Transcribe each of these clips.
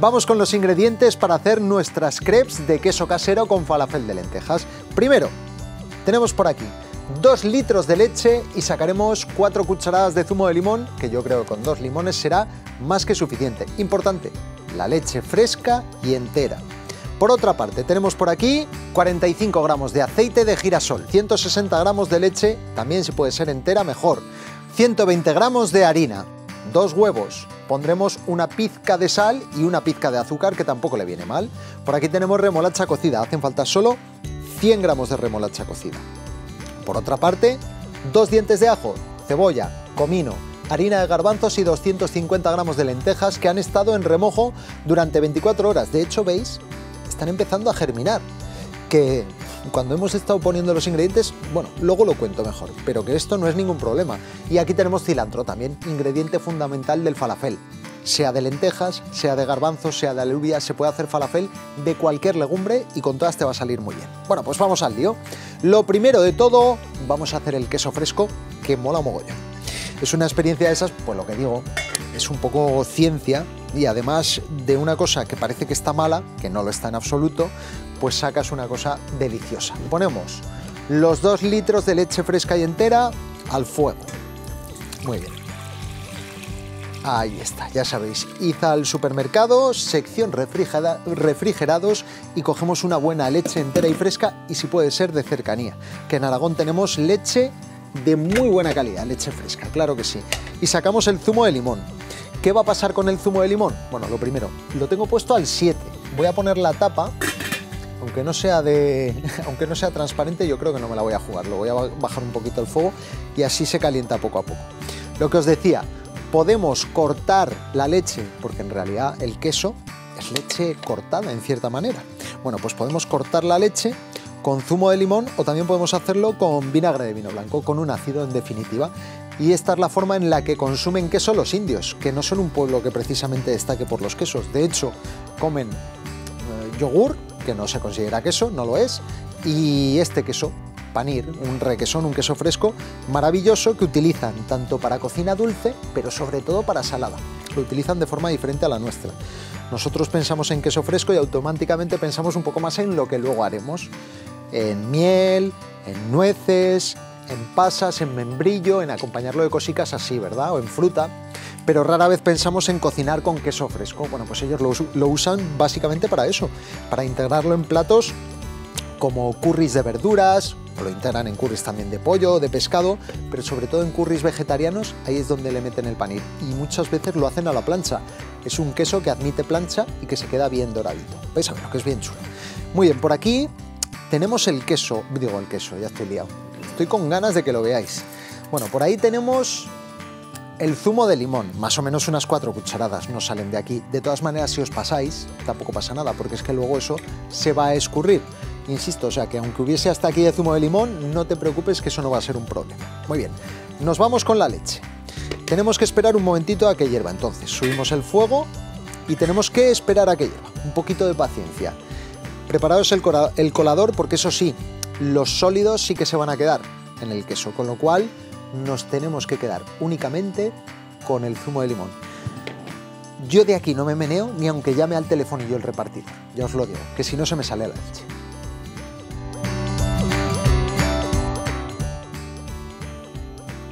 Vamos con los ingredientes para hacer nuestras crepes de queso casero con falafel de lentejas. Primero, tenemos por aquí 2 litros de leche y sacaremos 4 cucharadas de zumo de limón, que yo creo que con dos limones será más que suficiente. Importante, la leche fresca y entera. Por otra parte, tenemos por aquí 45 gramos de aceite de girasol, 160 gramos de leche, también si puede ser entera mejor, 120 gramos de harina, dos huevos, pondremos una pizca de sal y una pizca de azúcar que tampoco le viene mal. Por aquí tenemos remolacha cocida, hacen falta solo 100 gramos de remolacha cocida. Por otra parte, dos dientes de ajo, cebolla, comino, harina de garbanzos y 250 gramos de lentejas que han estado en remojo durante 24 horas. De hecho, veis, están empezando a germinar. Que cuando hemos estado poniendo los ingredientes, bueno, luego lo cuento mejor, pero que esto no es ningún problema. Y aquí tenemos cilantro también, ingrediente fundamental del falafel. Sea de lentejas, sea de garbanzos, sea de alubia, se puede hacer falafel de cualquier legumbre y con todas te va a salir muy bien. Bueno, pues vamos al lío. Lo primero de todo, vamos a hacer el queso fresco, que mola mogollón. Es una experiencia de esas, pues lo que digo, es un poco ciencia y además de una cosa que parece que está mala, que no lo está en absoluto, pues sacas una cosa deliciosa. Ponemos los dos litros de leche fresca y entera al fuego. Muy bien. Ahí está, ya sabéis, id al supermercado, sección refrigerados y cogemos una buena leche entera y fresca y si puede ser de cercanía, que en Aragón tenemos leche de muy buena calidad, leche fresca, claro que sí. Y sacamos el zumo de limón. ¿Qué va a pasar con el zumo de limón? Bueno, lo primero, lo tengo puesto al 7. Voy a poner la tapa aunque no sea de aunque no sea transparente, yo creo que no me la voy a jugar, lo voy a bajar un poquito el fuego y así se calienta poco a poco. Lo que os decía, podemos cortar la leche, porque en realidad el queso es leche cortada en cierta manera. Bueno, pues podemos cortar la leche con zumo de limón o también podemos hacerlo con vinagre de vino blanco, con un ácido en definitiva. Y esta es la forma en la que consumen queso los indios, que no son un pueblo que precisamente destaque por los quesos. De hecho, comen eh, yogur que no se considera queso, no lo es, y este queso, panir, un requesón, un queso fresco maravilloso que utilizan tanto para cocina dulce, pero sobre todo para salada. Lo utilizan de forma diferente a la nuestra. Nosotros pensamos en queso fresco y automáticamente pensamos un poco más en lo que luego haremos. En miel, en nueces, en pasas, en membrillo, en acompañarlo de cositas así, ¿verdad? O en fruta pero rara vez pensamos en cocinar con queso fresco. Bueno, pues ellos lo, usan básicamente para eso, para integrarlo en platos como curries de verduras, lo integran en curries también de pollo, de pescado, pero sobre todo en curries vegetarianos, ahí es donde le meten el panir. Y muchas veces lo hacen a la plancha. Es un queso que admite plancha y que se queda bien doradito. ¿Veis a ver, que es bien chulo? Muy bien, por aquí tenemos el queso, digo el queso, ya estoy liado. Estoy con ganas de que lo veáis. Bueno, por ahí tenemos el zumo de limón, más o menos unas cuatro cucharadas, no salen de aquí. De todas maneras, si os pasáis, tampoco pasa nada, porque es que luego eso se va a escurrir. Insisto, o sea que aunque hubiese hasta aquí de zumo de limón, no te preocupes que eso no va a ser un problema. Muy bien, nos vamos con la leche. Tenemos que esperar un momentito a que hierva, entonces subimos el fuego y tenemos que esperar a que hierva. Un poquito de paciencia. Preparados el, el colador porque eso sí, los sólidos sí que se van a quedar en el queso, con lo cual nos tenemos que quedar únicamente con el zumo de limón. Yo de aquí no me meneo ni aunque llame al telefonillo el repartidor, ya os lo digo, que si no se me sale la leche.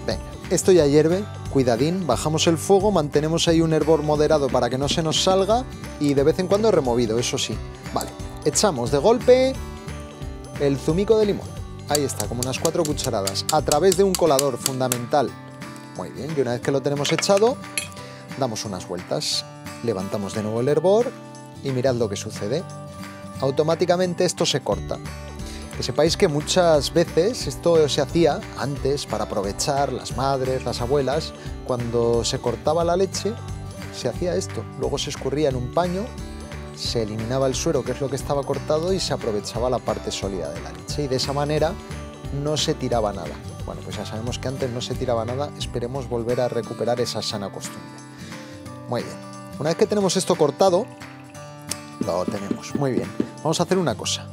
Venga, esto ya hierve, cuidadín, bajamos el fuego, mantenemos ahí un hervor moderado para que no se nos salga y de vez en cuando removido, eso sí. Vale, echamos de golpe el zumico de limón. Ahí está, como unas cuatro cucharadas, a través de un colador fundamental. Muy bien, y una vez que lo tenemos echado, damos unas vueltas. Levantamos de nuevo el hervor y mirad lo que sucede. Automáticamente esto se corta. Que sepáis que muchas veces esto se hacía antes para aprovechar las madres, las abuelas, cuando se cortaba la leche, se hacía esto. Luego se escurría en un paño se eliminaba el suero, que es lo que estaba cortado, y se aprovechaba la parte sólida de la leche. Y de esa manera no se tiraba nada. Bueno, pues ya sabemos que antes no se tiraba nada, esperemos volver a recuperar esa sana costumbre. Muy bien. Una vez que tenemos esto cortado, lo tenemos. Muy bien. Vamos a hacer una cosa.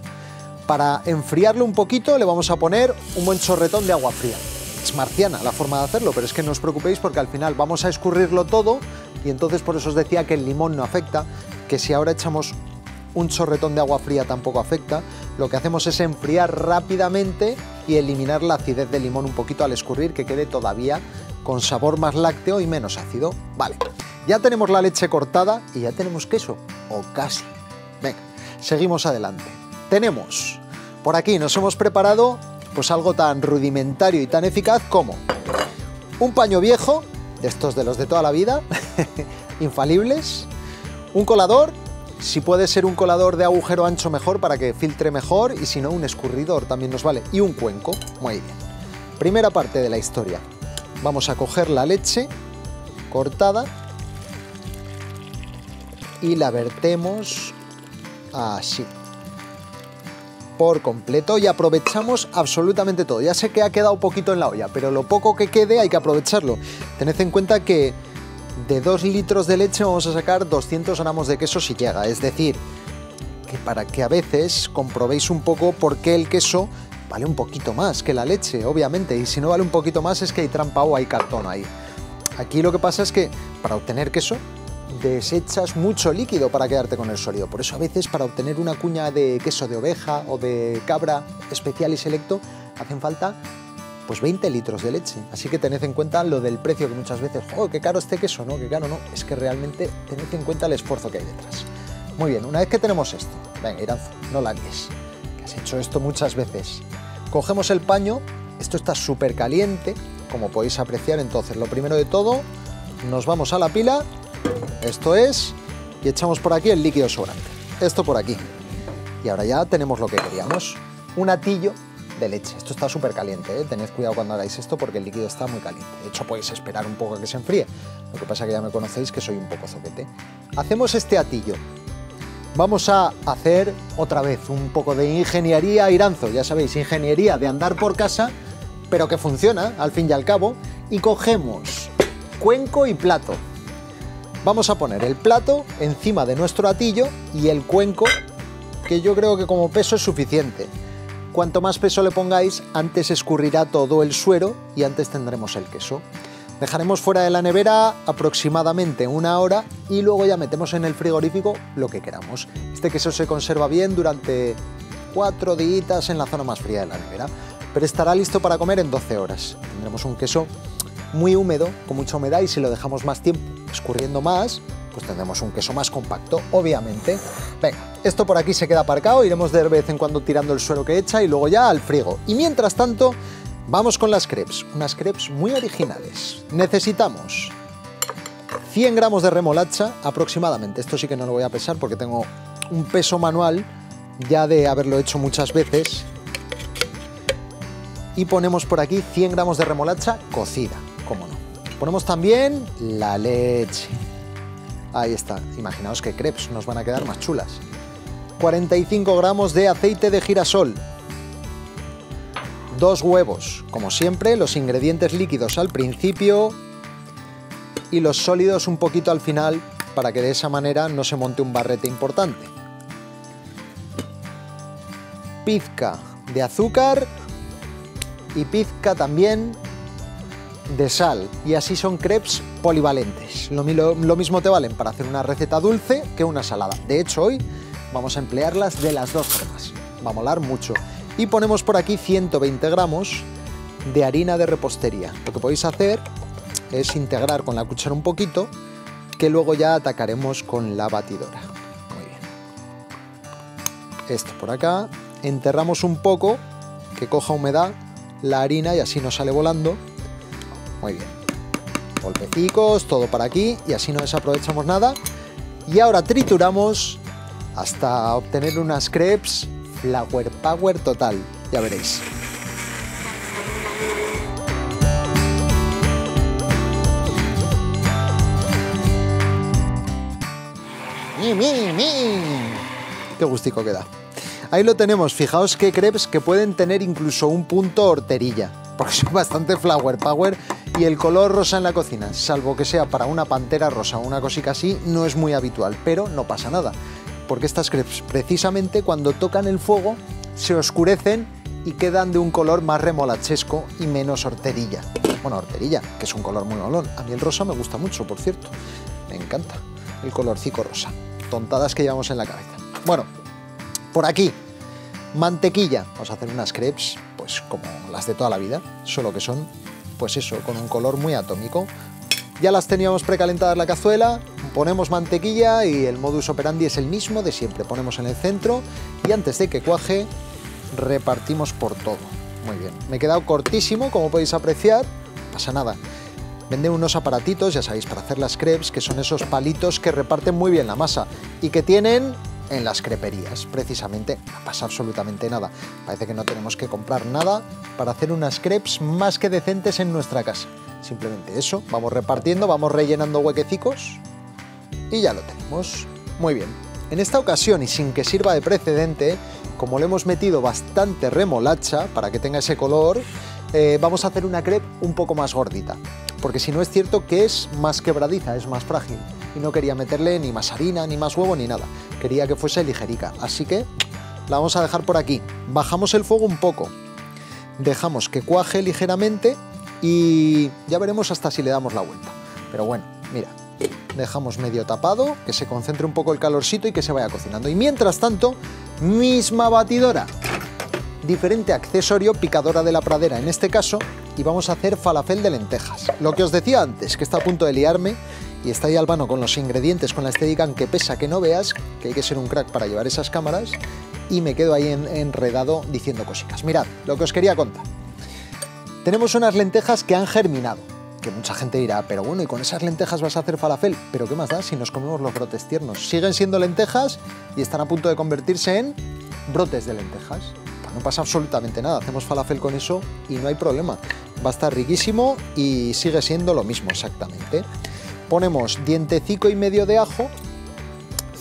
Para enfriarlo un poquito le vamos a poner un buen chorretón de agua fría. Es marciana la forma de hacerlo, pero es que no os preocupéis porque al final vamos a escurrirlo todo y entonces por eso os decía que el limón no afecta que si ahora echamos un chorretón de agua fría tampoco afecta. Lo que hacemos es enfriar rápidamente y eliminar la acidez del limón un poquito al escurrir, que quede todavía con sabor más lácteo y menos ácido. Vale, ya tenemos la leche cortada y ya tenemos queso, o casi. Venga, seguimos adelante. Tenemos, por aquí nos hemos preparado pues algo tan rudimentario y tan eficaz como un paño viejo, de estos de los de toda la vida, infalibles, un colador si puede ser un colador de agujero ancho mejor para que filtre mejor y si no un escurridor también nos vale. Y un cuenco, muy bien. Primera parte de la historia. Vamos a coger la leche cortada y la vertemos así por completo y aprovechamos absolutamente todo. Ya sé que ha quedado poquito en la olla, pero lo poco que quede hay que aprovecharlo. Tened en cuenta que de 2 litros de leche vamos a sacar 200 gramos de queso si llega. Es decir, que para que a veces comprobéis un poco por qué el queso vale un poquito más que la leche, obviamente. Y si no vale un poquito más es que hay trampa o hay cartón ahí. Aquí lo que pasa es que para obtener queso desechas mucho líquido para quedarte con el sólido. Por eso a veces para obtener una cuña de queso de oveja o de cabra especial y selecto hacen falta pues 20 litros de leche. Así que tened en cuenta lo del precio que muchas veces, ¡oh, qué caro este queso! No, qué caro no, es que realmente tened en cuenta el esfuerzo que hay detrás. Muy bien, una vez que tenemos esto, venga Iranzo, no la líes, que has hecho esto muchas veces. Cogemos el paño, esto está súper caliente, como podéis apreciar, entonces lo primero de todo, nos vamos a la pila, esto es, y echamos por aquí el líquido sobrante, esto por aquí. Y ahora ya tenemos lo que queríamos, un atillo de leche. Esto está súper caliente, ¿eh? tened cuidado cuando hagáis esto porque el líquido está muy caliente. De hecho, podéis esperar un poco a que se enfríe. Lo que pasa es que ya me conocéis que soy un poco zoquete. Hacemos este atillo. Vamos a hacer otra vez un poco de ingeniería iranzo. Ya sabéis, ingeniería de andar por casa, pero que funciona al fin y al cabo. Y cogemos cuenco y plato. Vamos a poner el plato encima de nuestro atillo y el cuenco, que yo creo que como peso es suficiente. Cuanto más peso le pongáis, antes escurrirá todo el suero y antes tendremos el queso. Dejaremos fuera de la nevera aproximadamente una hora y luego ya metemos en el frigorífico lo que queramos. Este queso se conserva bien durante cuatro días en la zona más fría de la nevera, pero estará listo para comer en 12 horas. Tendremos un queso muy húmedo, con mucha humedad y si lo dejamos más tiempo escurriendo más, pues tendremos un queso más compacto, obviamente. Venga, esto por aquí se queda aparcado, iremos de vez en cuando tirando el suero que echa y luego ya al frigo. Y mientras tanto, vamos con las crepes, unas crepes muy originales. Necesitamos 100 gramos de remolacha aproximadamente, esto sí que no lo voy a pesar porque tengo un peso manual ya de haberlo hecho muchas veces. Y ponemos por aquí 100 gramos de remolacha cocida, como no. Ponemos también la leche. Ahí está, imaginaos que crepes nos van a quedar más chulas. 45 gramos de aceite de girasol. Dos huevos, como siempre, los ingredientes líquidos al principio y los sólidos un poquito al final para que de esa manera no se monte un barrete importante. Pizca de azúcar y pizca también de sal y así son crepes polivalentes. Lo, mismo te valen para hacer una receta dulce que una salada. De hecho, hoy vamos a emplearlas de las dos formas. Va a molar mucho. Y ponemos por aquí 120 gramos de harina de repostería. Lo que podéis hacer es integrar con la cuchara un poquito, que luego ya atacaremos con la batidora. Muy bien. Esto por acá. Enterramos un poco, que coja humedad la harina y así no sale volando muy bien. Golpecicos, todo para aquí y así no desaprovechamos nada. Y ahora trituramos hasta obtener unas crepes flower power total. Ya veréis. ¡Qué gustico queda! Ahí lo tenemos, fijaos qué crepes que pueden tener incluso un punto horterilla, porque son bastante flower power y el color rosa en la cocina, salvo que sea para una pantera rosa o una cosita así, no es muy habitual, pero no pasa nada, porque estas crepes precisamente cuando tocan el fuego se oscurecen y quedan de un color más remolachesco y menos horterilla. Bueno, horterilla, que es un color muy molón. A mí el rosa me gusta mucho, por cierto. Me encanta el colorcico rosa. tontadas que llevamos en la cabeza. Bueno, por aquí, mantequilla. Vamos a hacer unas crepes, pues como las de toda la vida, solo que son, pues eso, con un color muy atómico. Ya las teníamos precalentadas en la cazuela, ponemos mantequilla y el modus operandi es el mismo de siempre. Ponemos en el centro y antes de que cuaje, repartimos por todo. Muy bien, me he quedado cortísimo, como podéis apreciar, pasa nada. Venden unos aparatitos, ya sabéis, para hacer las crepes, que son esos palitos que reparten muy bien la masa y que tienen en las creperías, precisamente, no pasa absolutamente nada. Parece que no tenemos que comprar nada para hacer unas crepes más que decentes en nuestra casa. Simplemente eso, vamos repartiendo, vamos rellenando huequecicos y ya lo tenemos. Muy bien. En esta ocasión, y sin que sirva de precedente, como le hemos metido bastante remolacha para que tenga ese color, eh, vamos a hacer una crepe un poco más gordita. Porque si no es cierto que es más quebradiza, es más frágil. Y no quería meterle ni más harina, ni más huevo, ni nada. Quería que fuese ligerica. Así que la vamos a dejar por aquí. Bajamos el fuego un poco. Dejamos que cuaje ligeramente y ya veremos hasta si le damos la vuelta. Pero bueno, mira, dejamos medio tapado, que se concentre un poco el calorcito y que se vaya cocinando. Y mientras tanto, misma batidora, diferente accesorio, picadora de la pradera en este caso, y vamos a hacer falafel de lentejas. Lo que os decía antes, que está a punto de liarme, y está ahí Albano con los ingredientes, con la Steadicam que pesa que no veas, que hay que ser un crack para llevar esas cámaras, y me quedo ahí enredado diciendo cositas. Mirad, lo que os quería contar. Tenemos unas lentejas que han germinado, que mucha gente dirá, pero bueno, ¿y con esas lentejas vas a hacer falafel? Pero ¿qué más da si nos comemos los brotes tiernos? Siguen siendo lentejas y están a punto de convertirse en brotes de lentejas. No pasa absolutamente nada, hacemos falafel con eso y no hay problema. Va a estar riquísimo y sigue siendo lo mismo exactamente. Ponemos dientecico y medio de ajo,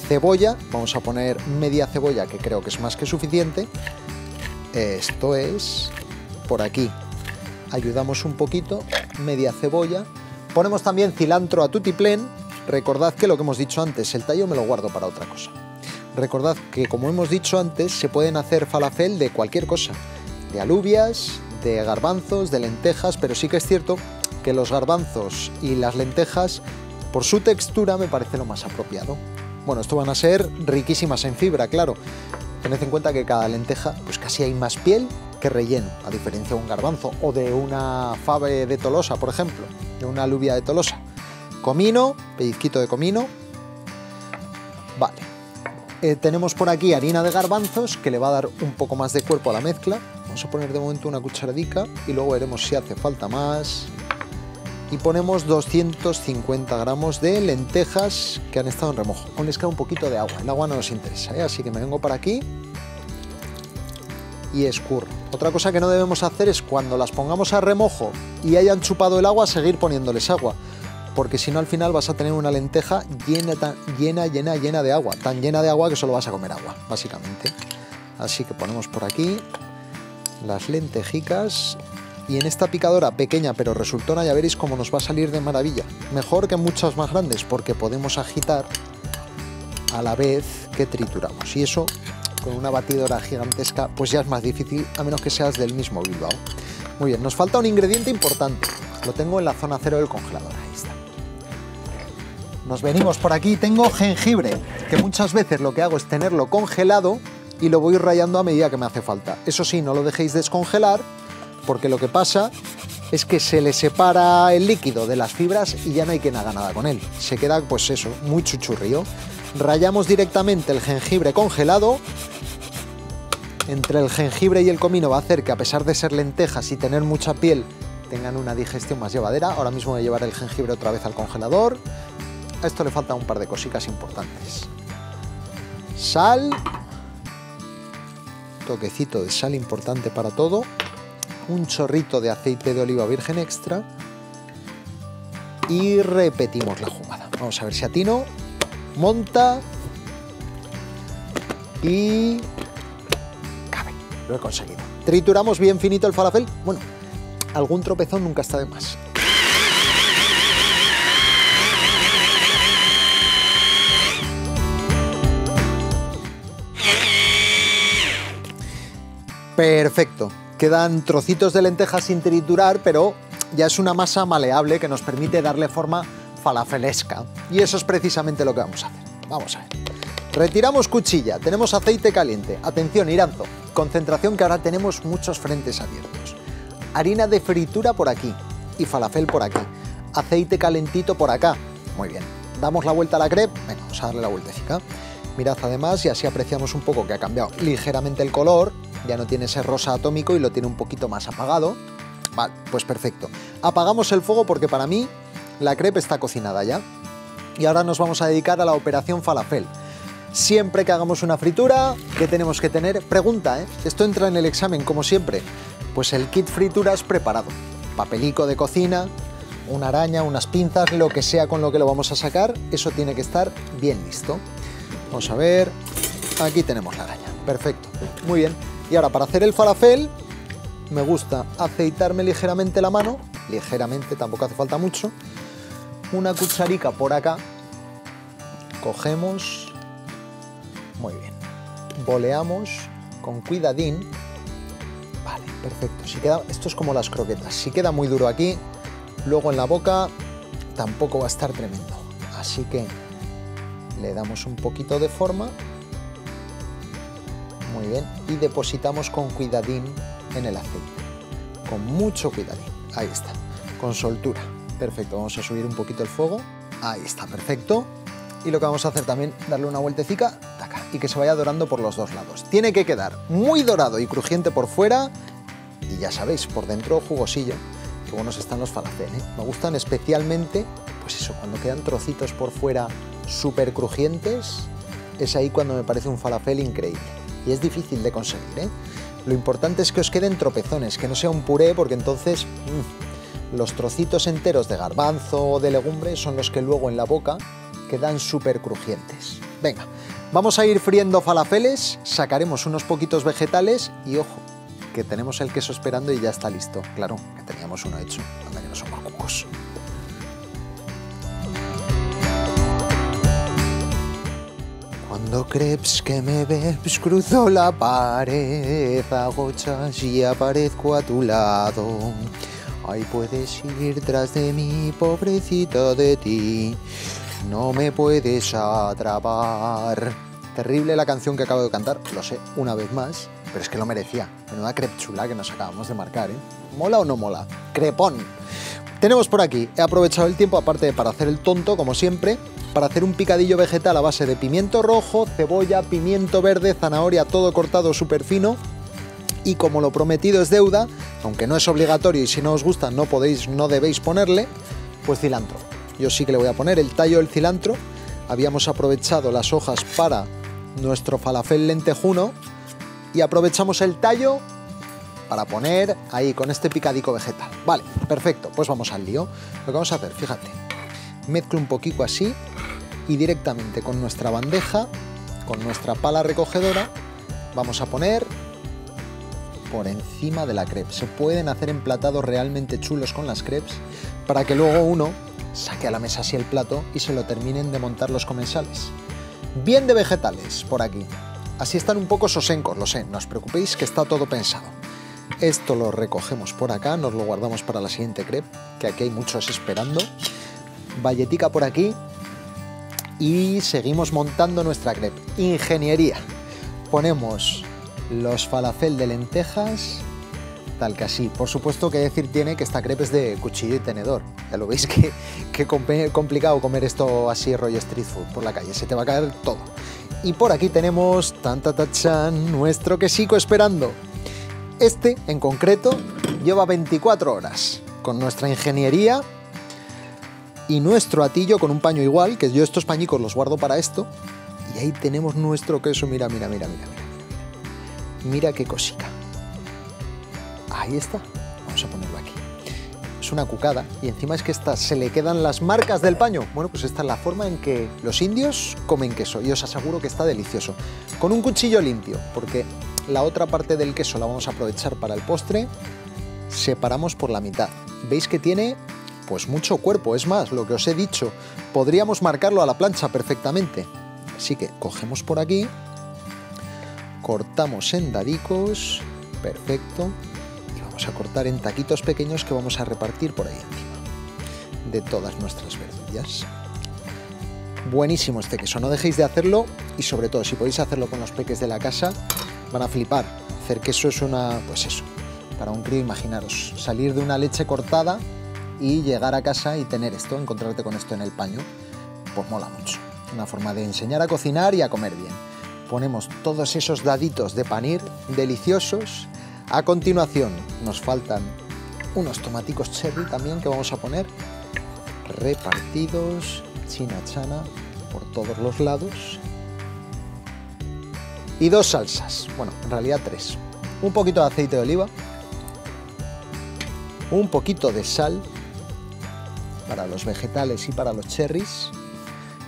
cebolla, vamos a poner media cebolla que creo que es más que suficiente. Esto es por aquí ayudamos un poquito, media cebolla. Ponemos también cilantro a tutiplén. Recordad que lo que hemos dicho antes, el tallo me lo guardo para otra cosa. Recordad que como hemos dicho antes, se pueden hacer falafel de cualquier cosa, de alubias, de garbanzos, de lentejas, pero sí que es cierto que los garbanzos y las lentejas, por su textura, me parece lo más apropiado. Bueno, esto van a ser riquísimas en fibra, claro. Tened en cuenta que cada lenteja, pues casi hay más piel que relleno, a diferencia de un garbanzo o de una fave de Tolosa, por ejemplo, de una alubia de Tolosa. Comino, pellizquito de comino. Vale. Eh, tenemos por aquí harina de garbanzos que le va a dar un poco más de cuerpo a la mezcla. Vamos a poner de momento una cucharadica y luego veremos si hace falta más. Y ponemos 250 gramos de lentejas que han estado en remojo. Aún les queda un poquito de agua. El agua no nos interesa, ¿eh? así que me vengo para aquí y escurro. Otra cosa que no debemos hacer es cuando las pongamos a remojo y hayan chupado el agua, seguir poniéndoles agua. Porque si no, al final vas a tener una lenteja llena, llena, llena, llena de agua. Tan llena de agua que solo vas a comer agua, básicamente. Así que ponemos por aquí las lentejicas. Y en esta picadora pequeña pero resultona ya veréis cómo nos va a salir de maravilla. Mejor que muchas más grandes porque podemos agitar a la vez que trituramos. Y eso con una batidora gigantesca, pues ya es más difícil, a menos que seas del mismo Bilbao. Muy bien, nos falta un ingrediente importante. Lo tengo en la zona cero del congelador, ahí está. Nos venimos por aquí, tengo jengibre, que muchas veces lo que hago es tenerlo congelado y lo voy rayando a medida que me hace falta. Eso sí, no lo dejéis descongelar, porque lo que pasa es que se le separa el líquido de las fibras y ya no hay quien haga nada con él. Se queda, pues eso, muy chuchurrío. Rayamos directamente el jengibre congelado entre el jengibre y el comino va a hacer que a pesar de ser lentejas y tener mucha piel, tengan una digestión más llevadera. Ahora mismo voy a llevar el jengibre otra vez al congelador. A esto le falta un par de cositas importantes. Sal. Toquecito de sal importante para todo. Un chorrito de aceite de oliva virgen extra. Y repetimos la jugada. Vamos a ver si atino. Monta. Y lo he conseguido. Trituramos bien finito el falafel. Bueno, algún tropezón nunca está de más. Perfecto. Quedan trocitos de lentejas sin triturar, pero ya es una masa maleable que nos permite darle forma falafelesca. Y eso es precisamente lo que vamos a hacer. Vamos a ver. Retiramos cuchilla, tenemos aceite caliente. Atención, Iranzo, concentración que ahora tenemos muchos frentes abiertos. Harina de fritura por aquí y falafel por aquí. Aceite calentito por acá. Muy bien. Damos la vuelta a la crepe. Venga, vamos a darle la vueltecita. Mirad además y así apreciamos un poco que ha cambiado ligeramente el color. Ya no tiene ese rosa atómico y lo tiene un poquito más apagado. Vale, pues perfecto. Apagamos el fuego porque para mí la crepe está cocinada ya. Y ahora nos vamos a dedicar a la operación falafel. Siempre que hagamos una fritura, ¿qué tenemos que tener? Pregunta, ¿eh? Esto entra en el examen, como siempre. Pues el kit frituras preparado. Papelico de cocina, una araña, unas pinzas, lo que sea con lo que lo vamos a sacar, eso tiene que estar bien listo. Vamos a ver, aquí tenemos la araña, perfecto, muy bien. Y ahora para hacer el falafel, me gusta aceitarme ligeramente la mano, ligeramente, tampoco hace falta mucho, una cucharica por acá, cogemos, muy bien, boleamos con cuidadín, vale, perfecto, si queda, esto es como las croquetas, si queda muy duro aquí, luego en la boca tampoco va a estar tremendo, así que le damos un poquito de forma, muy bien, y depositamos con cuidadín en el aceite, con mucho cuidadín, ahí está, con soltura. Perfecto, vamos a subir un poquito el fuego. Ahí está, perfecto. Y lo que vamos a hacer también, darle una vueltecica y que se vaya dorando por los dos lados. Tiene que quedar muy dorado y crujiente por fuera y ya sabéis, por dentro jugosillo. Qué buenos están los falafel, ¿eh? Me gustan especialmente, pues eso, cuando quedan trocitos por fuera súper crujientes, es ahí cuando me parece un falafel increíble. Y es difícil de conseguir, ¿eh? Lo importante es que os queden tropezones, que no sea un puré, porque entonces... Mm, los trocitos enteros de garbanzo o de legumbre son los que luego en la boca quedan súper crujientes. Venga, vamos a ir friendo falafeles, sacaremos unos poquitos vegetales y ojo, que tenemos el queso esperando y ya está listo. Claro, que teníamos uno hecho, que no somos cucos. Cuando crees que me ves, cruzo la pared, agochas y aparezco a tu lado. Ay, puedes ir tras de mí, pobrecito de ti. No me puedes atrapar. Terrible la canción que acabo de cantar, lo sé, una vez más, pero es que lo merecía. Menuda crepe chula que nos acabamos de marcar, ¿eh? ¿Mola o no mola? Crepón. Tenemos por aquí, he aprovechado el tiempo, aparte para hacer el tonto, como siempre, para hacer un picadillo vegetal a base de pimiento rojo, cebolla, pimiento verde, zanahoria, todo cortado súper fino, y como lo prometido es deuda, aunque no es obligatorio y si no os gusta no podéis, no debéis ponerle, pues cilantro. Yo sí que le voy a poner el tallo del cilantro. Habíamos aprovechado las hojas para nuestro falafel lentejuno y aprovechamos el tallo para poner ahí con este picadico vegetal. Vale, perfecto, pues vamos al lío. Lo que vamos a hacer, fíjate, mezclo un poquito así y directamente con nuestra bandeja, con nuestra pala recogedora, vamos a poner por encima de la crepe. Se pueden hacer emplatados realmente chulos con las crepes para que luego uno saque a la mesa así el plato y se lo terminen de montar los comensales. Bien de vegetales por aquí. Así están un poco sosencos, lo sé, no os preocupéis que está todo pensado. Esto lo recogemos por acá, nos lo guardamos para la siguiente crepe, que aquí hay muchos esperando. Valletica por aquí y seguimos montando nuestra crepe. Ingeniería. Ponemos los falafel de lentejas, tal que así. Por supuesto que decir tiene que esta crepe es de cuchillo y tenedor. Ya lo veis que, que complicado comer esto así rollo street food por la calle, se te va a caer todo. Y por aquí tenemos tanta tachan, nuestro quesico esperando. Este en concreto lleva 24 horas con nuestra ingeniería y nuestro atillo con un paño igual, que yo estos pañicos los guardo para esto. Y ahí tenemos nuestro queso, mira, mira, mira, mira. mira. Mira qué cosita. Ahí está. Vamos a ponerlo aquí. Es una cucada y encima es que esta, se le quedan las marcas del paño. Bueno, pues esta es la forma en que los indios comen queso y os aseguro que está delicioso. Con un cuchillo limpio, porque la otra parte del queso la vamos a aprovechar para el postre. Separamos por la mitad. Veis que tiene pues mucho cuerpo, es más, lo que os he dicho, podríamos marcarlo a la plancha perfectamente. Así que cogemos por aquí cortamos en dadicos, perfecto, y vamos a cortar en taquitos pequeños que vamos a repartir por ahí encima de todas nuestras verduras. Buenísimo este queso, no dejéis de hacerlo y sobre todo si podéis hacerlo con los peques de la casa, van a flipar. Hacer queso es una, pues eso, para un crío imaginaros, salir de una leche cortada y llegar a casa y tener esto, encontrarte con esto en el paño, pues mola mucho. Una forma de enseñar a cocinar y a comer bien. Ponemos todos esos daditos de panir deliciosos. A continuación nos faltan unos tomaticos cherry también que vamos a poner repartidos, china chana, por todos los lados. Y dos salsas, bueno, en realidad tres. Un poquito de aceite de oliva, un poquito de sal para los vegetales y para los cherries.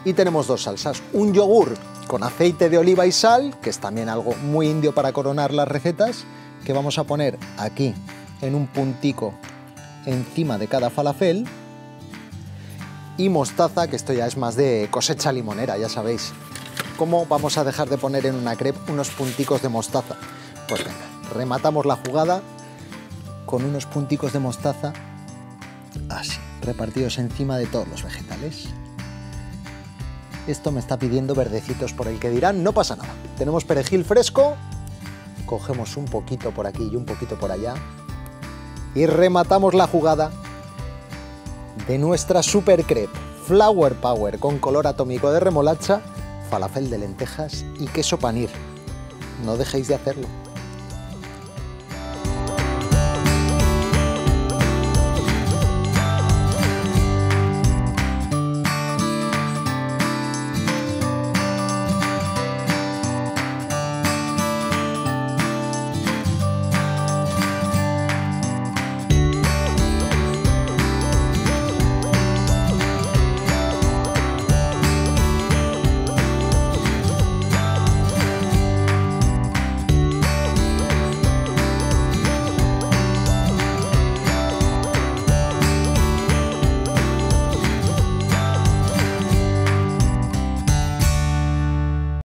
Y tenemos dos salsas, un yogur con aceite de oliva y sal, que es también algo muy indio para coronar las recetas, que vamos a poner aquí en un puntico encima de cada falafel. Y mostaza, que esto ya es más de cosecha limonera, ya sabéis. ¿Cómo vamos a dejar de poner en una crepe unos punticos de mostaza? Pues venga, rematamos la jugada con unos punticos de mostaza así, repartidos encima de todos los vegetales. Esto me está pidiendo verdecitos por el que dirán, no pasa nada. Tenemos perejil fresco, cogemos un poquito por aquí y un poquito por allá y rematamos la jugada de nuestra super crepe Flower Power con color atómico de remolacha, falafel de lentejas y queso panir. No dejéis de hacerlo.